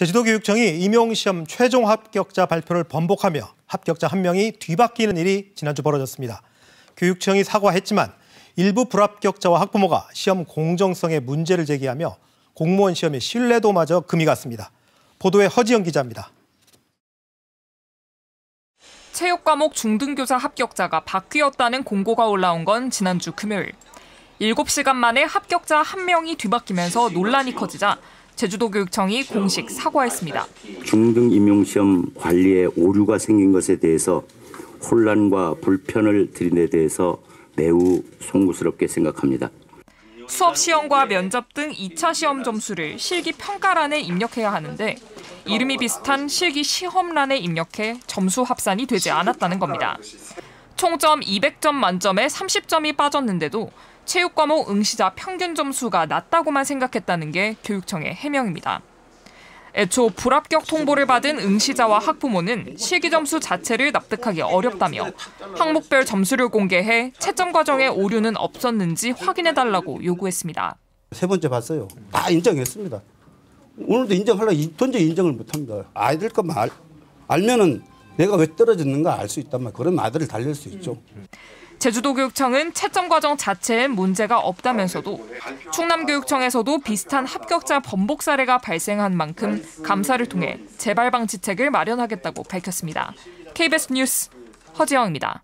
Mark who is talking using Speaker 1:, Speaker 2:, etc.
Speaker 1: 제주도교육청이 임용시험 최종 합격자 발표를 번복하며 합격자 한 명이 뒤바뀌는 일이 지난주 벌어졌습니다. 교육청이 사과했지만 일부 불합격자와 학부모가 시험 공정성에 문제를 제기하며 공무원 시험의 신뢰도마저 금이 갔습니다. 보도에 허지영 기자입니다.
Speaker 2: 체육 과목 중등교사 합격자가 바뀌었다는 공고가 올라온 건 지난주 금요일. 7시간 만에 합격자 한 명이 뒤바뀌면서 논란이 커지자 제주도교육청이 공식 사과했습니다.
Speaker 3: 중등 임용시험 관리에 오류가 생긴 것에 대해서 혼란과 불편을 드린 데 대해서 매우 송구스럽게 생각합니다.
Speaker 2: 수업 시험과 면접 등 2차 시험 점수를 실기 평가란에 입력해야 하는데 이름이 비슷한 실기 시험란에 입력해 점수 합산이 되지 않았다는 겁니다. 총점 200점 만점에 30점이 빠졌는데도 체육 과목 응시자 평균 점수가 낮다고만 생각했다는 게 교육청의 해명입니다. 애초 불합격 통보를 받은 응시자와 학부모는 실기 점수 자체를 납득하기 어렵다며 항목별 점수를 공개해 채점 과정에 오류는 없었는지 확인해달라고 요구했습니다.
Speaker 4: 세 번째 봤어요. 다 인정했습니다. 오늘도 인정하려 도저히 인정을 못합니다. 아이들 것만 알, 알면은 내가 왜 떨어졌는가 알 수 있단 말. 그런 아들을 달랠 수 있죠.
Speaker 2: 제주도교육청은 채점 과정 자체엔 문제가 없다면서도 충남교육청에서도 비슷한 합격자 번복 사례가 발생한 만큼 감사를 통해 재발 방지책을 마련하겠다고 밝혔습니다. KBS 뉴스 허지영입니다.